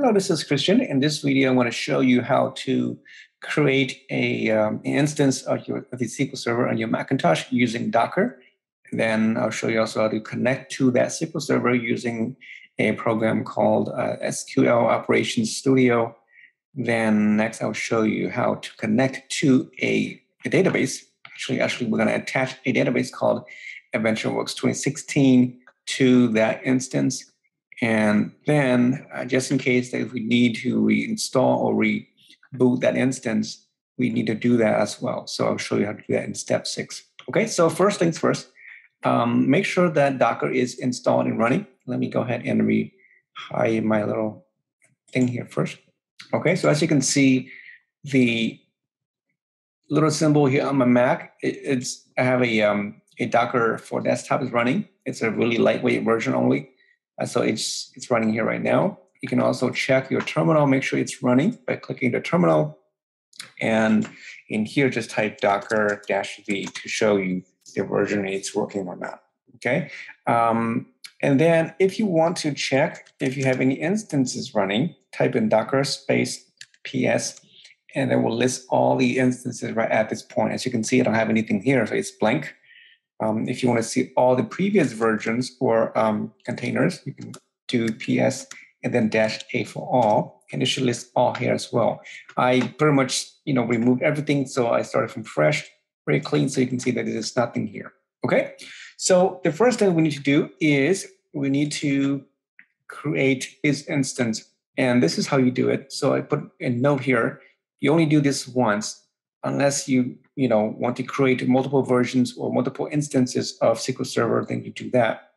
Hello, this is Christian. In this video, I'm going to show you how to create a um, instance of your of the SQL Server on your Macintosh using Docker. And then I'll show you also how to connect to that SQL Server using a program called uh, SQL Operations Studio. Then next, I'll show you how to connect to a, a database. Actually, actually, we're going to attach a database called AdventureWorks 2016 to that instance. And then, uh, just in case that if we need to reinstall or reboot that instance, we need to do that as well. So I'll show you how to do that in step six. Okay, so first things first, um, make sure that Docker is installed and running. Let me go ahead and re-hide my little thing here first. Okay, so as you can see, the little symbol here on my Mac, it, it's I have a um, a Docker for desktop is running. It's a really lightweight version only. Uh, so it's it's running here right now. You can also check your terminal, make sure it's running by clicking the terminal. And in here, just type docker dash v to show you the version it's working or not. Okay. Um, and then if you want to check if you have any instances running, type in docker space ps, and it will list all the instances right at this point. As you can see, I don't have anything here, so it's blank. Um, if you want to see all the previous versions or um, containers, you can do ps and then dash a for all, and it should list all here as well. I pretty much, you know, removed everything, so I started from fresh, very clean, so you can see that there's nothing here. Okay, so the first thing we need to do is we need to create this instance, and this is how you do it. So I put a note here. You only do this once, unless you you know want to create multiple versions or multiple instances of SQL Server, then you do that.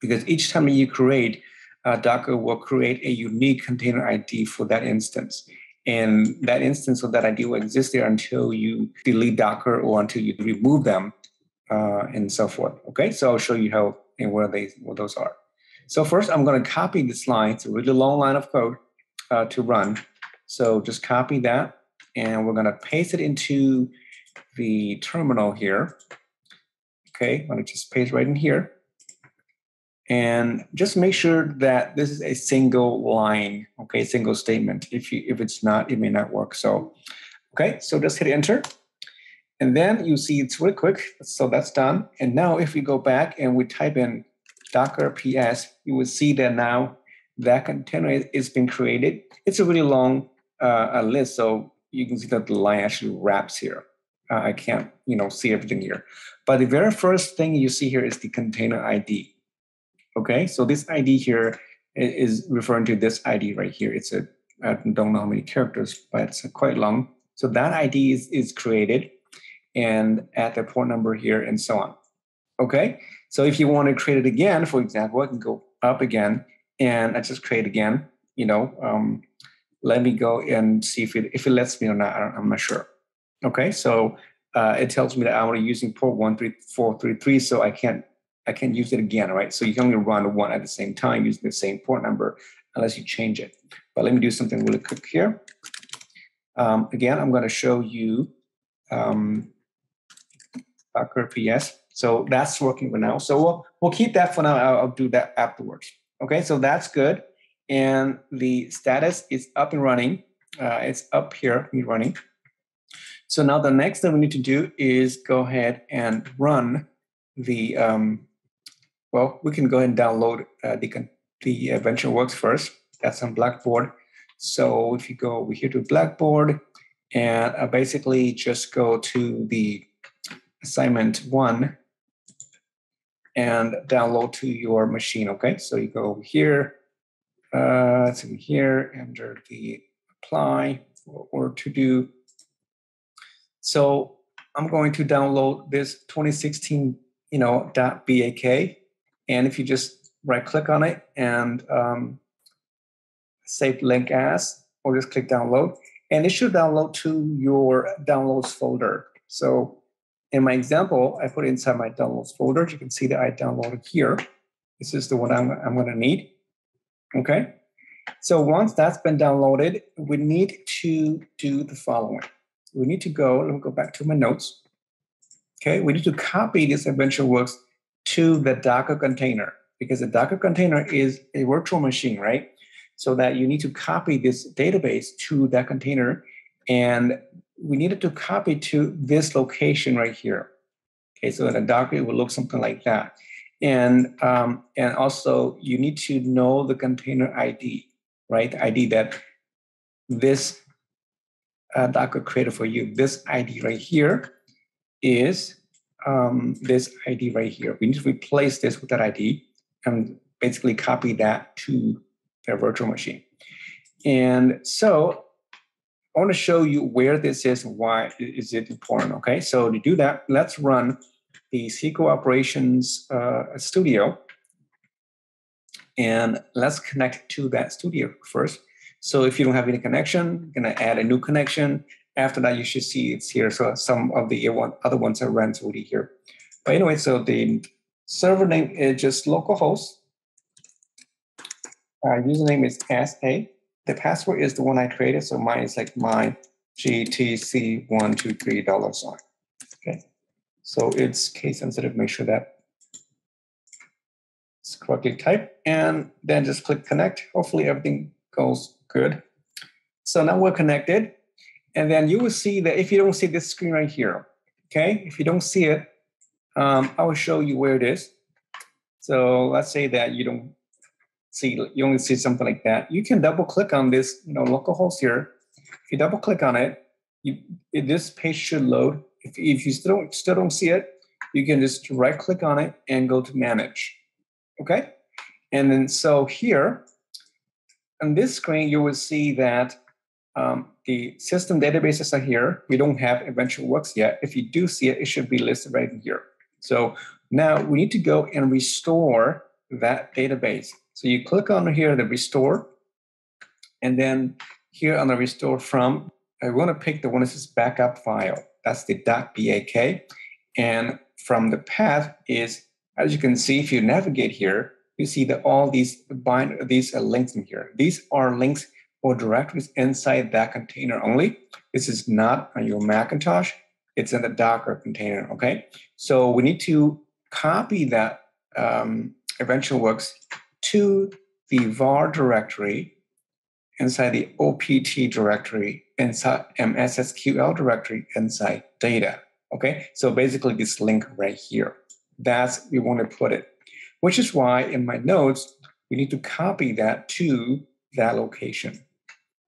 Because each time you create, uh, Docker will create a unique container ID for that instance. And that instance or that ID will exist there until you delete Docker or until you remove them uh, and so forth. Okay, so I'll show you how and where they what those are. So first, I'm going to copy this line. It's a really long line of code uh, to run. So just copy that, and we're going to paste it into the terminal here. Okay, I'm going to just paste right in here. And just make sure that this is a single line, okay, single statement. If you if it's not, it may not work. So, okay, so just hit enter. And then you see it's really quick. So that's done. And now if we go back and we type in docker ps, you will see that now that container is being created. It's a really long uh, list. So you can see that the line actually wraps here. Uh, I can't, you know, see everything here. But the very first thing you see here is the container ID. Okay, so this ID here is referring to this ID right here. It's a, I don't know how many characters, but it's quite long. So that ID is, is created and at the port number here and so on. Okay, so if you want to create it again, for example, I can go up again and I just create again, you know, um, let me go and see if it, if it lets me or not, I'm not sure. Okay, so uh, it tells me that I'm using port 13433, so I can't I can't use it again, right? So you can only run one at the same time using the same port number unless you change it. But let me do something really quick here. Um, again, I'm going to show you um, Docker PS. So that's working for now. So we'll, we'll keep that for now. I'll, I'll do that afterwards. Okay, so that's good. And the status is up and running. Uh, it's up here, running. So now the next thing we need to do is go ahead and run the um, well, we can go ahead and download uh, the, the AdventureWorks first. That's on Blackboard. So if you go over here to Blackboard and uh, basically just go to the assignment one and download to your machine. Okay, so you go over here, uh, in here, enter the apply or, or to do. So I'm going to download this 2016, you know, .bak and if you just right click on it and um, save link as, or just click download, and it should download to your downloads folder. So in my example, I put it inside my downloads folder. You can see that I downloaded here. This is the one I'm, I'm going to need. Okay. So once that's been downloaded, we need to do the following. We need to go, let me go back to my notes. Okay, we need to copy this AdventureWorks to the Docker container because the Docker container is a virtual machine, right? so that you need to copy this database to that container. And we needed to copy to this location right here. Okay, so in a Docker, it will look something like that. And, um, and also you need to know the container ID, right? ID that this uh, Docker created for you. This ID right here is um, this ID right here. We need to replace this with that ID and basically copy that to their virtual machine. And so I want to show you where this is and why is it important. Okay, so to do that, let's run the SQL Operations uh, Studio, and let's connect to that studio first. So if you don't have any connection, gonna add a new connection. After that, you should see it's here. So some of the other ones are ran already here. But anyway, so the server name is just localhost uh, username is SA. The password is the one I created. So mine is like my GTC123 dollar sign. Okay. So it's case sensitive. Make sure that it's correctly typed and then just click connect. Hopefully everything goes good. So now we're connected. And then you will see that if you don't see this screen right here, okay, if you don't see it, um, I will show you where it is. So let's say that you don't see you only see something like that, you can double click on this, you know, localhost here. If you double click on it, you it, this page should load. If, if you still don't still don't see it, you can just right click on it and go to manage. Okay, and then so here on this screen you will see that um, the system databases are here. We don't have AdventureWorks yet. If you do see it, it should be listed right here. So now we need to go and restore that database. So you click on here, the restore, and then here on the restore from, I want to pick the one that says backup file. That's the .bak. And from the path is, as you can see, if you navigate here, you see that all these bind these links in here. These are links or directories inside that container only. This is not on your Macintosh. It's in the Docker container. Okay, so we need to copy that um, AdventureWorks to the var directory inside the OPT directory inside MSSQL directory inside data. Okay, so basically this link right here. That's we want to put it, which is why in my notes we need to copy that to that location.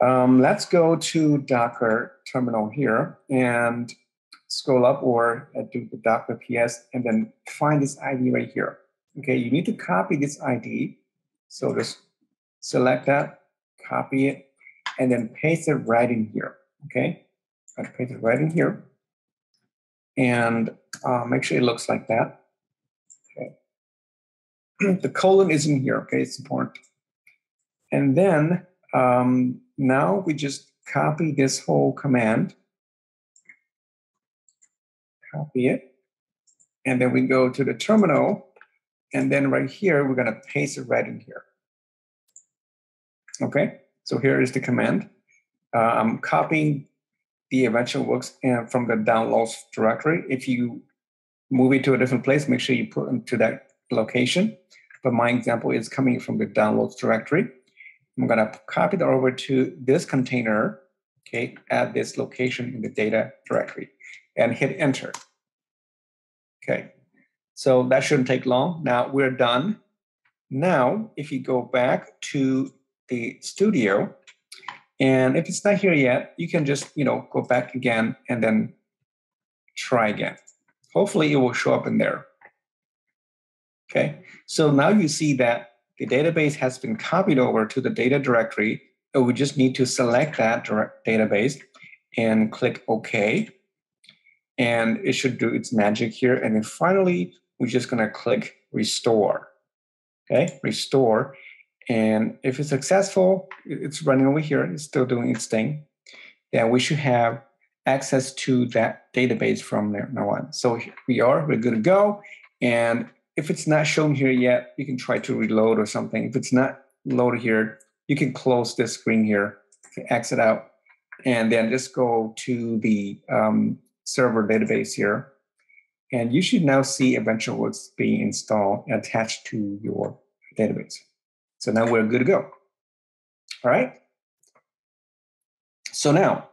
Um, let's go to Docker terminal here and scroll up or do the Docker PS and then find this ID right here. Okay, you need to copy this ID so just select that, copy it, and then paste it right in here. Okay, I paste it right in here, and uh, make sure it looks like that. Okay, the colon is in here. Okay, it's important. And then um, now we just copy this whole command, copy it, and then we go to the terminal and then right here, we're going to paste it right in here. Okay, so here is the command. Uh, I'm copying the AdventureWorks from the downloads directory. If you move it to a different place, make sure you put it to that location. But my example is coming from the downloads directory. I'm going to copy that over to this container, okay, at this location in the data directory and hit enter. Okay, so that shouldn't take long. Now we're done. Now, if you go back to the studio, and if it's not here yet, you can just, you know, go back again and then try again. Hopefully it will show up in there. Okay, so now you see that the database has been copied over to the data directory. And we just need to select that database and click OK. And it should do its magic here. And then finally, we're just going to click restore. Okay, restore. And if it's successful, it's running over here, it's still doing its thing. Then we should have access to that database from now on. So we are, we're good to go. And if it's not shown here yet, you can try to reload or something. If it's not loaded here, you can close this screen here, exit out, and then just go to the um, server database here and you should now see AdventureWorks being installed attached to your database. So now we're good to go. All right. So now,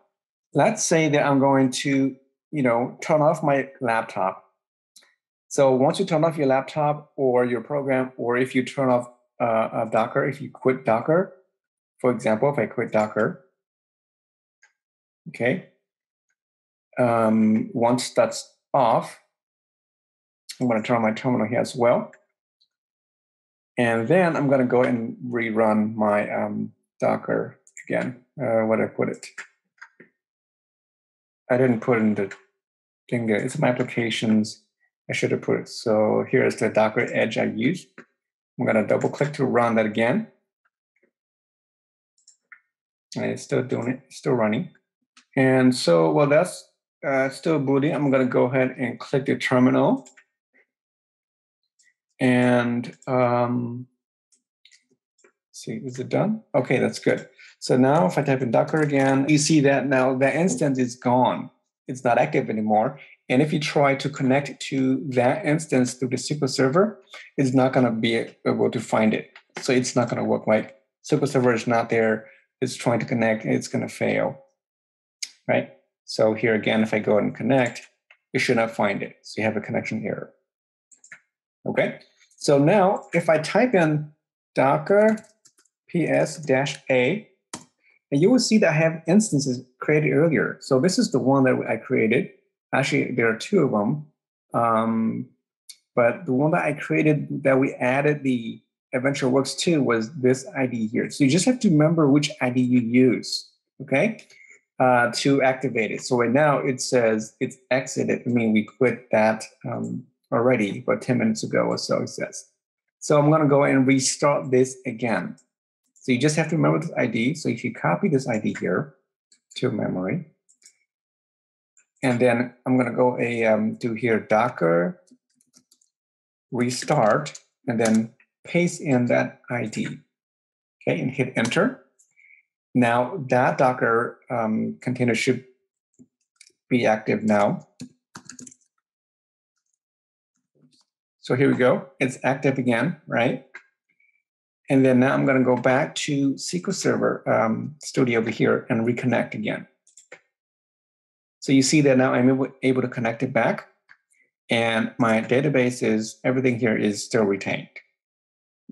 let's say that I'm going to, you know, turn off my laptop. So once you turn off your laptop or your program, or if you turn off uh, Docker, if you quit Docker, for example, if I quit Docker, okay, um, once that's off, I'm going to turn on my terminal here as well. And then I'm going to go and rerun my um, Docker again. Uh, where I put it? I didn't put in the thing there. It's my applications. I should have put it. So here's the Docker Edge I used. I'm going to double click to run that again. And it's still doing it, still running. And so, well, that's uh, still booting. I'm going to go ahead and click the terminal. And um, see, is it done? Okay, that's good. So now if I type in Docker again, you see that now the instance is gone. It's not active anymore. And if you try to connect to that instance through the SQL Server, it's not going to be able to find it. So it's not going to work right. SQL Server is not there. It's trying to connect. It's going to fail, right? So here again, if I go and connect, it should not find it. So you have a connection error. Okay. So now if I type in docker ps-a, and you will see that I have instances created earlier. So this is the one that I created. Actually, there are two of them. Um, but the one that I created that we added the AdventureWorks to was this ID here. So you just have to remember which ID you use, okay, uh, to activate it. So right now it says it's exited. I mean, we quit that um, already, about 10 minutes ago or so it says. So I'm gonna go and restart this again. So you just have to remember this ID. So if you copy this ID here to memory, and then I'm going to go a um, do here Docker restart, and then paste in that ID. Okay, and hit enter. Now that Docker um, container should be active now. So here we go. It's active again, right? And then now I'm going to go back to SQL Server um, Studio over here and reconnect again. So you see that now I'm able, able to connect it back and my database is, everything here is still retained.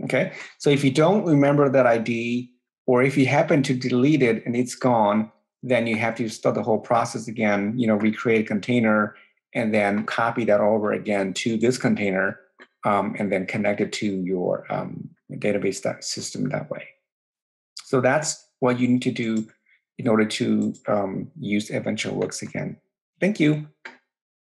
Okay, so if you don't remember that ID or if you happen to delete it and it's gone, then you have to start the whole process again, you know, recreate a container and then copy that over again to this container um, and then connect it to your um, database system that way. So that's what you need to do in order to um, use AdventureWorks again. Thank you.